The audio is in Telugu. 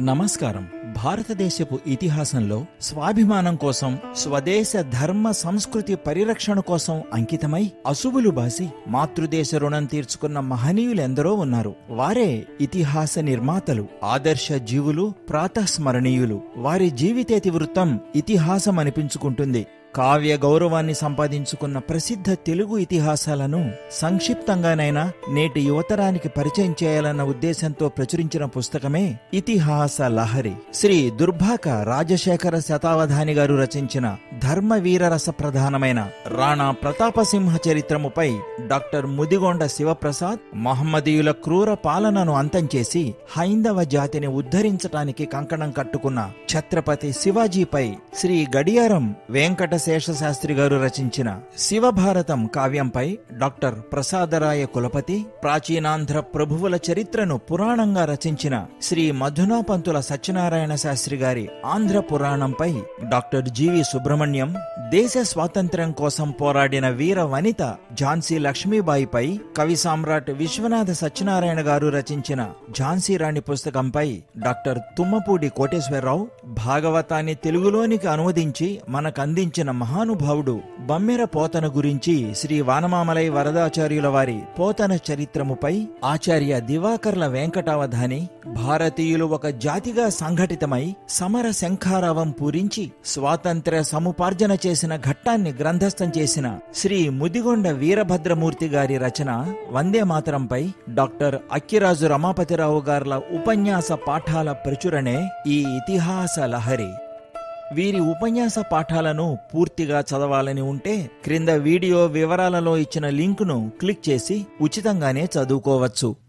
నమస్కారం. భారతదేశపు ఇతిహాసంలో స్వాభిమానం కోసం స్వదేశ ధర్మ సంస్కృతి పరిరక్షణ కోసం అంకితమై అసువులు బాసి మాతృదేశ రుణం తీర్చుకున్న మహనీయులెందరో ఉన్నారు. వారే ఇతిహాస నిర్మాతలు ఆదర్శ జీవులు ప్రాతస్మరణీయులు. వారి జీవితేతి వృత్తం ఇతిహాసం అనిపించుకుంటుంది కావ్య గౌరవాన్ని సంపాదించుకున్న ప్రసిద్ధ తెలుగు ఇతిహాసాలను సంక్షిప్తంగానైనా నేటి యువతరానికి పరిచయం చేయాలన్న ఉద్దేశంతో ప్రచురించిన పుస్తకమే ఇతిహాస లహరి. శ్రీ దుర్భాక రాజశేఖర శతావధాని గారు రచించిన ధర్మవీర రస ప్రధానమైన రాణా ప్రతాపసింహ చరిత్రముపై డాక్టర్ ముదిగొండ శివప్రసాద్ మహమ్మదీయుల క్రూర పాలనను అంతం చేసి హైందవ జాతిని ఉద్ధరించటానికి కంకణం కట్టుకున్న ఛత్రపతి శివాజీపై శ్రీ గడియారం వెంకట శేషశాస్త్రి గారు రచించిన శివభారతం కావ్యంపై డాక్టర్ ప్రసాదరాయ కులపతి ప్రాచీనాంధ్ర ప్రభువుల చరిత్రను పురాణంగా రచించిన శ్రీ మధునాపంతుల సత్యనారాయణ శాస్త్రి గారి ఆంధ్ర పురాణంపై డాక్టర్ జీవి సుబ్రహ్మణ్యం దేశ స్వాతంత్ర్యం కోసం పోరాడిన వీర వనిత ఝాన్సీ లక్ష్మీబాయిపై కవి సామ్రాట్ విశ్వనాథ సత్యనారాయణ గారు రచించిన ఝాన్సీ రాణి పుస్తకంపై డాక్టర్ తుమ్మపూడి కోటేశ్వరరావు భాగవతాన్ని తెలుగులోనికి అనువదించి మనకందించిన మహానుభావుడు బమ్మెర పోతన గురించి శ్రీ వానమామలై వరదాచార్యుల వారి పోతన చరిత్రముపై ఆచార్య దివాకర్ల వెంకటావధాని భారతీయులు ఒక జాతిగా సంఘటితమై సమర శంఖారావం పూరించి స్వాతంత్ర్య సముపార్జన చేసిన ఘట్టాన్ని గ్రంథస్థం చేసిన శ్రీ ముదిగొండ వీరభద్రమూర్తి గారి రచన వందే మాతరంపై డాక్టర్ అక్కిరాజు రమాపతిరావు గార్ల ఉపన్యాస పాఠాల ప్రచురణే ఈ ఇతిహాస లహరి. వీరి ఉపన్యాస పాఠాలను పూర్తిగా చదవాలని ఉంటే క్రింద వీడియో వివరాలలో ఇచ్చిన లింకును క్లిక్ చేసి ఉచితంగానే చదువుకోవచ్చు.